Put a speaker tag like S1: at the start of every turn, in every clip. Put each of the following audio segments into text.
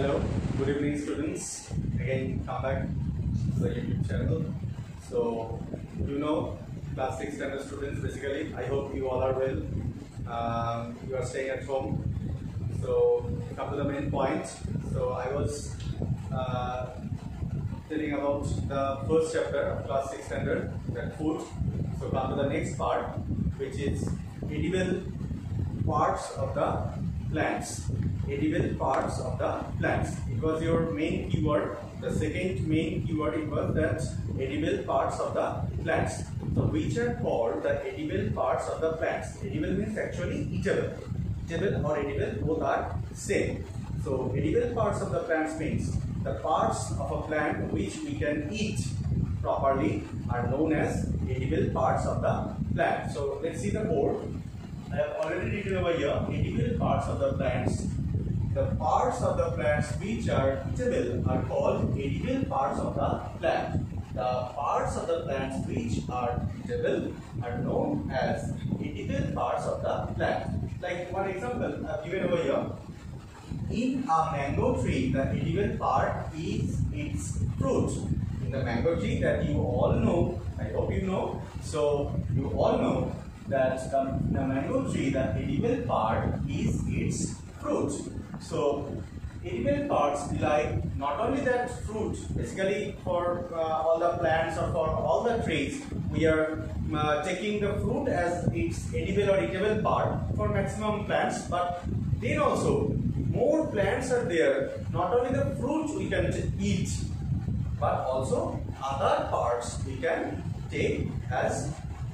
S1: Hello, good evening students. Again, come back to the YouTube channel. So, you know, class 6 standard students basically, I hope you all are well. Um, you are staying at home. So, come to the main point. So, I was uh, telling about the first chapter of class 6 standard, that food. So, come to the next part, which is edible parts of the plants edible parts of the plants. It was your main keyword. The second main keyword was that edible parts of the plants. So which are called the edible parts of the plants? Edible means actually eatable. Eatable or edible both are same. So edible parts of the plants means the parts of a plant which we can eat properly are known as edible parts of the plant. So let's see the board. I have already written over here edible parts of the plants. The parts of the plants which are eatable are called edible parts of the plant. The parts of the plants which are eatable are known as edible parts of the plant. Like one example I have given over here. In a mango tree, the edible part is its fruit. In the mango tree that you all know, I hope you know. So you all know that the, the mango tree, the edible part is its fruit. So edible parts like not only that fruit, basically for uh, all the plants or for all the trees, we are uh, taking the fruit as its edible or eatable part for maximum plants, but then also more plants are there, not only the fruit we can eat, but also other parts we can take as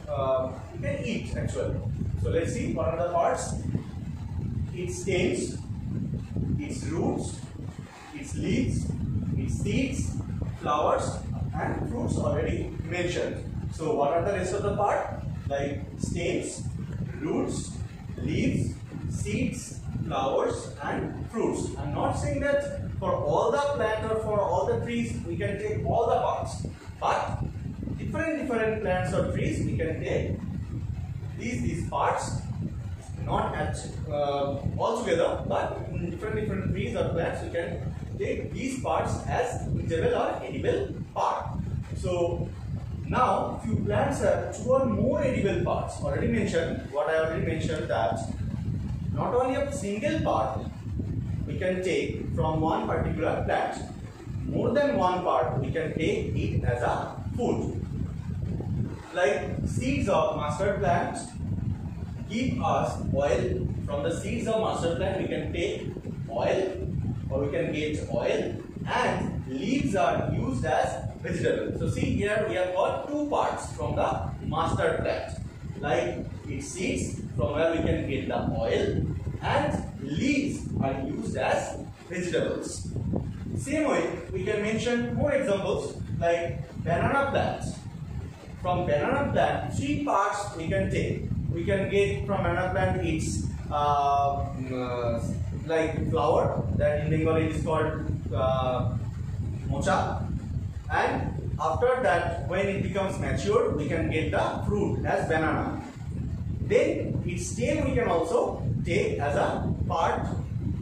S1: uh, you can eat actually. So let's see what are the parts. Its stems, its roots, its leaves, its seeds, flowers and fruits already mentioned. So what are the rest of the part? Like stems, roots, leaves, seeds, flowers and fruits. I'm not saying that for all the plant or for all the trees we can take all the parts. But different different plants or trees we can take these these parts not uh, all together but in different different trees or plants you can take these parts as eatable or edible part. So now few plants have two or more edible parts already mentioned what i already mentioned that not only a single part we can take from one particular plant more than one part we can take it as a food. Like seeds of mustard plant give us oil. From the seeds of mustard plant we can take oil or we can get oil and leaves are used as vegetable. So see here we have got two parts from the mustard plant like its seeds from where we can get the oil and leaves are used as vegetables. Same way we can mention more examples like banana plants from banana plant, three parts we can take. We can get from banana plant its uh, uh, like flower that in Bengali is called uh, mocha and after that when it becomes mature we can get the fruit as banana. Then its stem we can also take as a part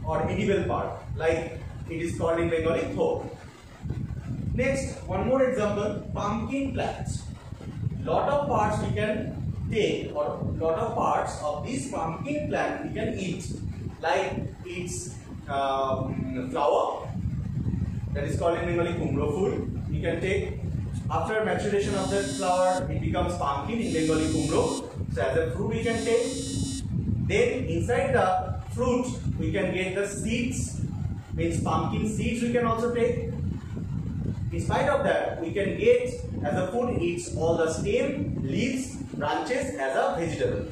S1: or edible part like it is called in Bengali thok. Next one more example pumpkin plants lot of parts we can take or lot of parts of this pumpkin plant we can eat. Like its um, flower that is called in Bengali kumro food. You can take after maturation of the flower it becomes pumpkin in Bengali kumro so as a fruit we can take. Then inside the fruit we can get the seeds. Means pumpkin seeds we can also take. In spite of that, we can get as a food eats all the stem, leaves, branches as a vegetable.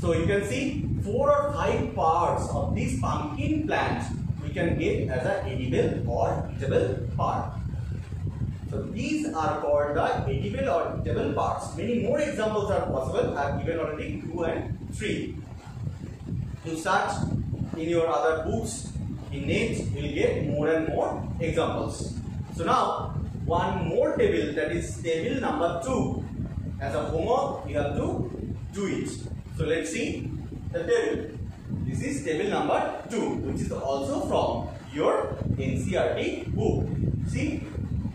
S1: So you can see four or five parts of this pumpkin plant we can get as a edible or eatable part. So these are called the edible or eatable parts. Many more examples are possible. I have given already two and three. You search in your other books in net, you will get more and more examples. So now one more table that is table number 2 as a homework you have to do it. So let's see the table. This is table number 2 which is also from your NCERT book. See,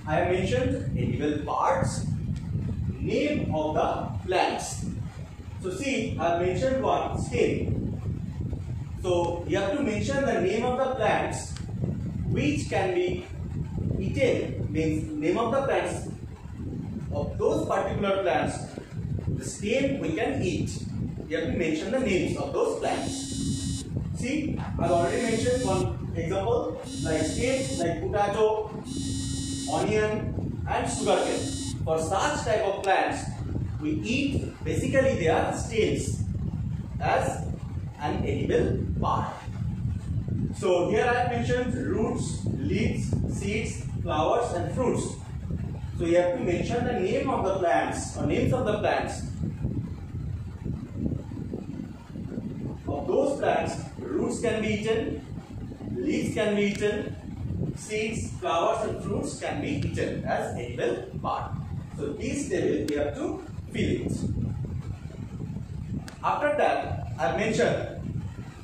S1: I have mentioned edible parts, name of the plants. So see, I have mentioned one stem. So you have to mention the name of the plants which can be eaten means name of the plants of those particular plants the stem we can eat. You have to mention the names of those plants. See i've already mentioned one example like stem like potato onion and sugarcane for such type of plants we eat basically they are stems as an edible part. So here I have mentioned roots, leaves, seeds, flowers and fruits. So you have to mention the name of the plants or names of the plants. Of those plants, roots can be eaten, leaves can be eaten, seeds, flowers and fruits can be eaten as edible part. So these table we have to fill it. After that, I have mentioned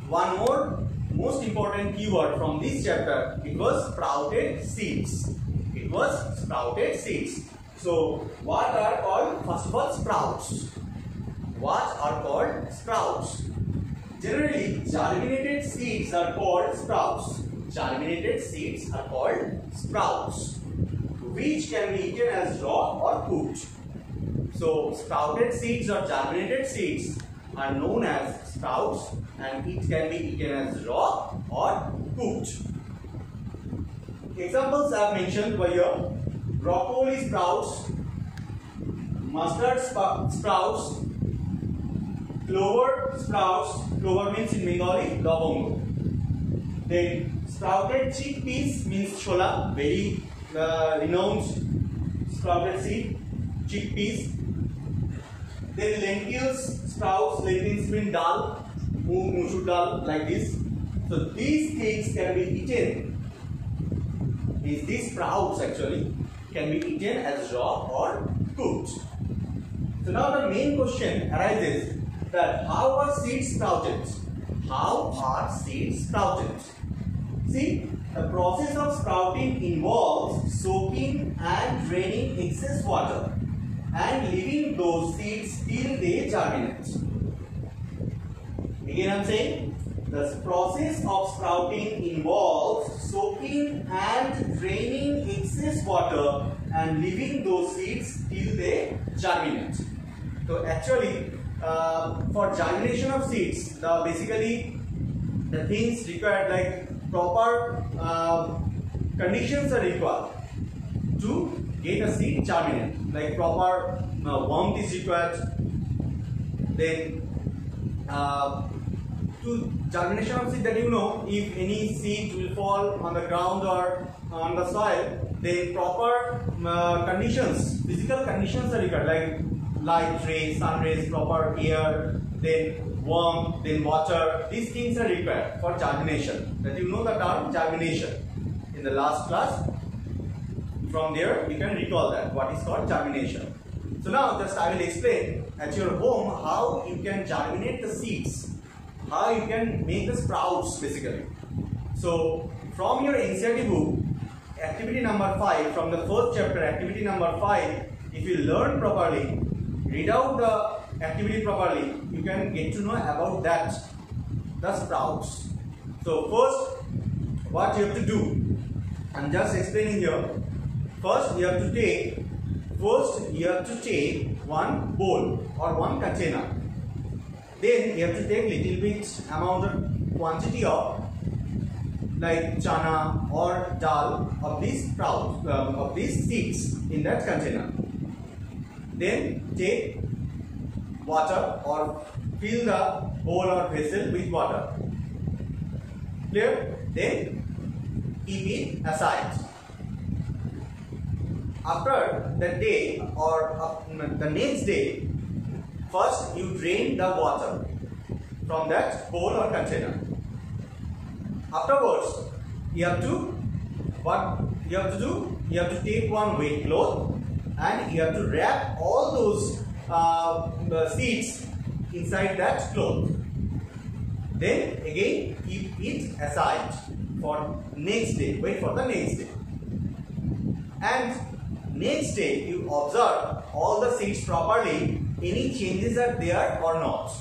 S1: one more most important keyword from this chapter, it was sprouted seeds. It was sprouted seeds. So, what are called, first of all, sprouts. What are called sprouts? Generally, germinated seeds are called sprouts. Germinated seeds are called sprouts, which can be eaten as raw or cooked. So, sprouted seeds or germinated seeds are known as sprouts and it can be eaten as raw or cooked. Examples have mentioned were here broccoli sprouts, mustard sprouts, clover sprouts, clover means in Bengali lavongo. Then sprouted chickpeas means chola, very uh, renowned sprouted seed, chickpeas. Then lentils, sprouts, lentils mean dal, musur dal, like this. So these things can be eaten. These, these sprouts actually can be eaten as raw or cooked. So now the main question arises that how are seeds sprouted? How are seeds sprouted? See, the process of sprouting involves soaking and draining excess water and leaving those seeds till they germinate. Again I am saying, the process of sprouting involves soaking and draining excess water and leaving those seeds till they germinate. So actually, uh, for germination of seeds, the basically the things required like proper uh, conditions are required to get a seed germinate. Like proper uh, warmth is required. Then uh, to germination of seed that you know if any seed will fall on the ground or on the soil then proper uh, conditions physical conditions are required like light rays sun rays proper air then warmth then water these things are required for germination that you know the term germination in the last class from there you can recall that what is called germination so now just I will explain at your home how you can germinate the seeds how you can make the sprouts basically. So from your NCERT book, activity number 5, from the first chapter, activity number 5, if you learn properly, read out the activity properly, you can get to know about that, the sprouts. So first, what you have to do, I'm just explaining here. First, you have to take, first you have to take one bowl or one container then you have to take little bit amount of quantity of like chana or dal of these sprouts um, of these seeds in that container. Then take water or fill the bowl or vessel with water. Clear? Then keep it aside. After the day or the next day, First, you drain the water from that bowl or container. Afterwards, you have to what you have to do? You have to take one wet cloth and you have to wrap all those uh, seeds inside that cloth. Then again keep it aside. for next day. Wait for the next day. And next day you observe all the seeds properly. Any changes are there or not.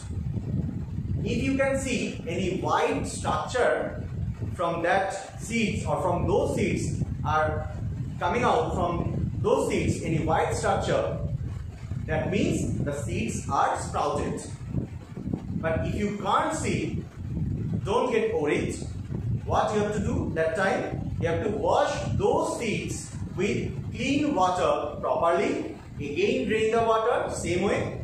S1: If you can see any white structure from that seeds or from those seeds are coming out from those seeds any white structure that means the seeds are sprouted but if you can't see don't get worried what you have to do that time you have to wash those seeds with clean water properly again drain the water same way.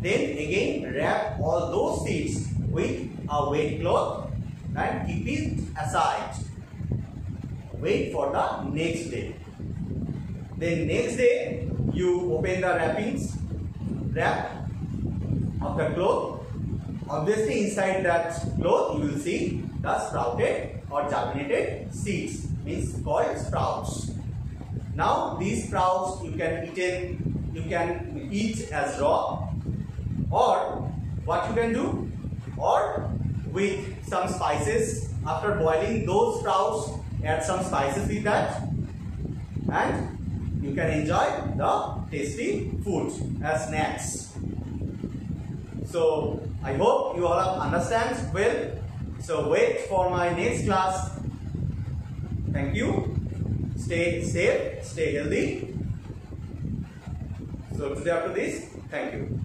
S1: Then again wrap all those seeds with a wet cloth and keep it aside. Wait for the next day. Then next day you open the wrappings wrap of the cloth. Obviously inside that cloth you will see the sprouted or germinated seeds means called sprouts now these sprouts you can eat in you can eat as raw or what you can do or with some spices after boiling those sprouts add some spices with that and you can enjoy the tasty food as snacks. So I hope you all understand well. So wait for my next class. Thank you. Stay safe, stay healthy. So today after this, thank you.